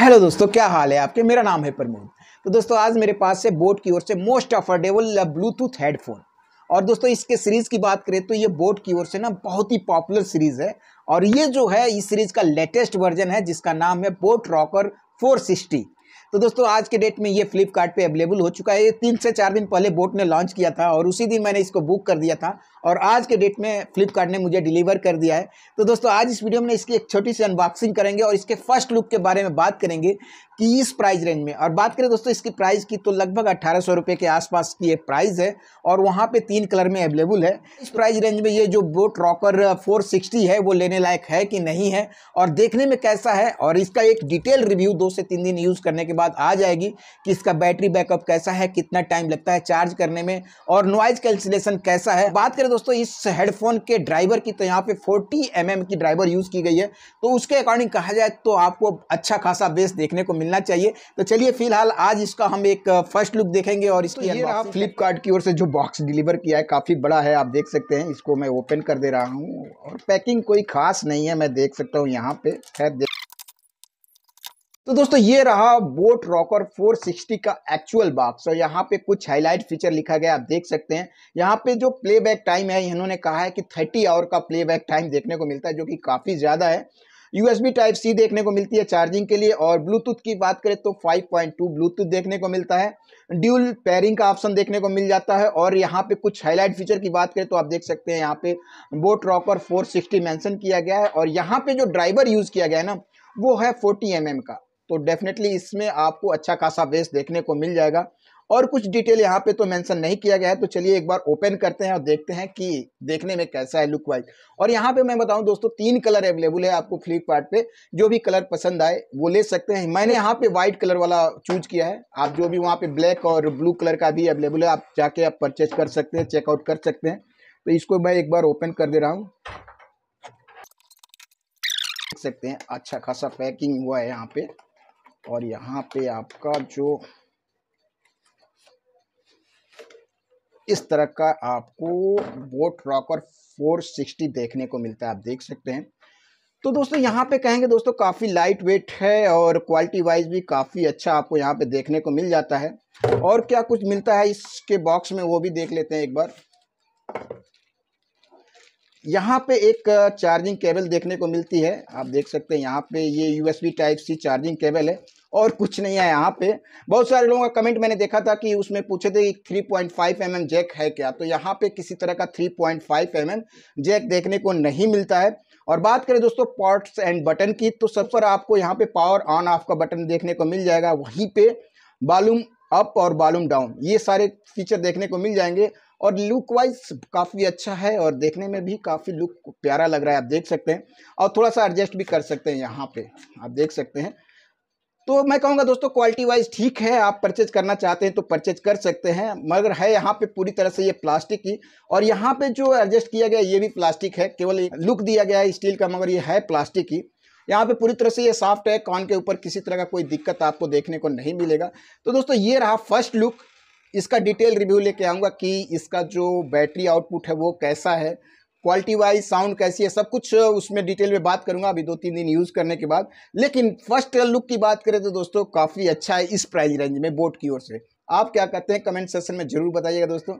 Hello दोस्तों, क्या हाल है आपके? मेरा नाम है प्रमोद। तो दोस्तों, आज मेरे पास से बोट की ओर से मोस्ट अफोर्डेबल ब्लूटूथ हेडफोन और दोस्तों, इसके सीरीज़ की बात करें तो ये बोट की ओर से ना बहुत ही पॉपुलर सीरीज़ है। और ये जो है, इस सीरीज़ का लेटेस्ट वर्जन है, जिसका नाम है बोट रॉकर 460 तो दोस्तों, आज के डेट में ये फ्लिपकार्ट अवेलेबल हो चुका है। ये तीन से चार दिन पहले बोट ने लॉन्च किया था और उसी दिन मैंने इसको बुक कर दिया था और आज के डेट में फ्लिपकार्ट ने मुझे डिलीवर कर दिया है। तो दोस्तों, आज इस वीडियो में इसकी एक छोटी सी अनबॉक्सिंग करेंगे और इसके फ़र्स्ट लुक के बारे में बात करेंगे कि इस प्राइस रेंज में। और बात करें दोस्तों, इसकी प्राइस की तो लगभग अट्ठारह सौ के आसपास की एक प्राइस है और वहाँ पे तीन कलर में अवेलेबल है। इस प्राइस रेंज में ये जो बोट रॉकर 460 है, वो लेने लायक है कि नहीं है? और देखने में कैसा है? और इसका एक डिटेल रिव्यू दो से तीन दिन यूज़ करने के बाद आ जाएगी कि इसका बैटरी बैकअप कैसा है कितना टाइम लगता है चार्ज करने में और नॉइज़ कैंसिलेशन कैसा है। बात करें दोस्तों इस हेडफोन के ड्राइवर की तो यहाँ पे 40 एम mm की ड्राइवर यूज़ की गई है। तो उसके अकॉर्डिंग कहा जाए तो आपको अच्छा खासा बेस देखने को मिलना चाहिए। तो चलिए फ़िलहाल आज इसका हम एक फ़र्स्ट लुक देखेंगे और इसकी तो ये फ्लिपकार्ट की ओर से जो बॉक्स डिलीवर किया है काफ़ी बड़ा है आप देख सकते हैं। इसको मैं ओपन कर दे रहा हूँ और पैकिंग कोई खास नहीं है मैं देख सकता हूँ यहाँ पे। खैर तो दोस्तों, ये रहा बोट रॉकर 460 का एक्चुअल बॉक्स और यहाँ पे कुछ हाईलाइट फीचर लिखा गया, आप देख सकते हैं। यहाँ पे जो प्लेबैक टाइम है, इन्होंने कहा है कि 30 आवर का प्लेबैक टाइम देखने को मिलता है, जो कि काफ़ी ज़्यादा है। यूएसबी टाइप सी देखने को मिलती है चार्जिंग के लिए, और ब्लूटूथ की बात करें तो 5.2 ब्लूटूथ देखने को मिलता है। ड्यूल पेयरिंग का ऑप्शन देखने को मिल जाता है, और यहाँ पे कुछ हाईलाइट फीचर की बात करें तो आप देख सकते हैं, यहाँ पे बोट रॉकर 460 मेंशन किया गया है, और यहाँ पे जो ड्राइवर यूज़ किया गया है ना, वो है फोर्टी एम mm का। तो डेफिनेटली इसमें आपको अच्छा खासा बेस देखने को मिल जाएगा। और कुछ डिटेल यहाँ पे तो मेंशन नहीं किया गया है तो चलिए एक बार ओपन करते हैं और देखते हैं कि देखने में कैसा है लुक वाइज और यहाँ पे मैं बताऊँ दोस्तों, तीन कलर अवेलेबल है आपको फ्लिपकार्ट पे, जो भी कलर पसंद आए, वो ले सकते हैं। मैंने यहाँ पे व्हाइट कलर वाला चूज़ किया है। आप जो भी वहाँ पे ब्लैक और ब्लू कलर का भी अवेलेबल है, आप जाके आप परचेज कर सकते हैं चेकआउट कर सकते हैं। तो इसको मैं एक बार ओपन कर दे रहा हूँ। देख सकते हैं अच्छा खासा पैकिंग हुआ है यहाँ पे। और यहाँ पे आपका जो इस तरह का आपको बोट रॉकर 460 देखने को मिलता है, आप देख सकते हैं। तो दोस्तों, यहाँ पे कहेंगे दोस्तों, काफ़ी लाइट वेट है और क्वालिटी वाइज भी काफ़ी अच्छा आपको यहाँ पे देखने को मिल जाता है। और क्या कुछ मिलता है इसके बॉक्स में, वो भी देख लेते हैं एक बार। यहाँ पे एक चार्जिंग केबल देखने को मिलती है। आप देख सकते हैं यहाँ पे ये USB type C charging cable है और कुछ नहीं है यहाँ पे। बहुत सारे लोगों का कमेंट मैंने देखा था कि उसमें पूछे थे कि 3.5 पॉइंट mm जैक है क्या? तो यहाँ पे किसी तरह का 3.5 पॉइंट mm जैक देखने को नहीं मिलता है। और बात करें दोस्तों पॉट्स एंड बटन की तो सब पर आपको यहाँ पे पावर ऑन ऑफ़ का बटन देखने को मिल जाएगा। वहीं पे बालूम अप और बालूम डाउन ये सारे फीचर देखने को मिल जाएँगे और लुक वाइज काफ़ी अच्छा है और देखने में भी काफ़ी लुक प्यारा लग रहा है, आप देख सकते हैं। और थोड़ा सा एडजस्ट भी कर सकते हैं यहाँ पे, आप देख सकते हैं। तो मैं कहूँगा दोस्तों क्वालिटी वाइज ठीक है, आप परचेज करना चाहते हैं तो परचेज कर सकते हैं, मगर है यहाँ पे पूरी तरह से ये प्लास्टिक की और यहाँ पे जो एडजस्ट किया गया, ये भी प्लास्टिक है, केवल लुक दिया गया है स्टील का, मगर ये है प्लास्टिक की यहाँ पे पूरी तरह से ये सॉफ्ट है, कान के ऊपर किसी तरह का कोई दिक्कत आपको देखने को नहीं मिलेगा। तो दोस्तों, ये रहा फ़र्स्ट लुक इसका डिटेल रिव्यू लेके आऊँगा कि इसका जो बैटरी आउटपुट है वो कैसा है। क्वालिटी वाइज साउंड कैसी है, सब कुछ उसमें डिटेल में बात करूँगा अभी दो तीन दिन यूज़ करने के बाद। लेकिन फ़र्स्ट लुक की बात करें तो दोस्तों, काफ़ी अच्छा है इस प्राइस रेंज में बोट की ओर से। आप क्या कहते हैं कमेंट सेक्शन में ज़रूर बताइएगा दोस्तों।